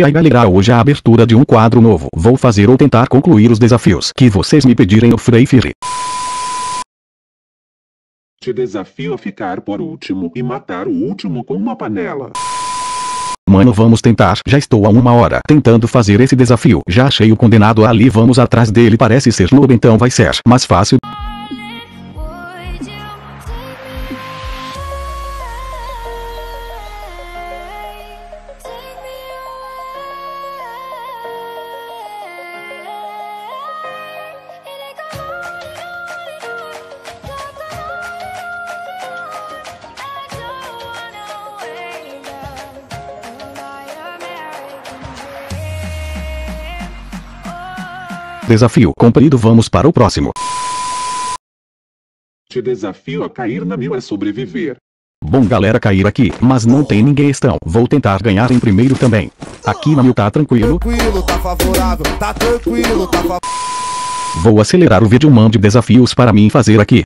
E aí galera hoje é a abertura de um quadro novo. Vou fazer ou tentar concluir os desafios que vocês me pedirem no Free Fire. Te desafio a ficar por último e matar o último com uma panela. Mano vamos tentar, já estou há uma hora tentando fazer esse desafio. Já achei o condenado ali vamos atrás dele parece ser noob então vai ser mais fácil. Desafio cumprido vamos para o próximo. Te desafio a cair na mil é sobreviver. Bom galera cair aqui, mas não tem ninguém estão. Vou tentar ganhar em primeiro também. Aqui na mil tá tranquilo. Tranquilo, tá favorável, tá tranquilo, tá favorável. Vou acelerar o vídeo mande desafios para mim fazer aqui.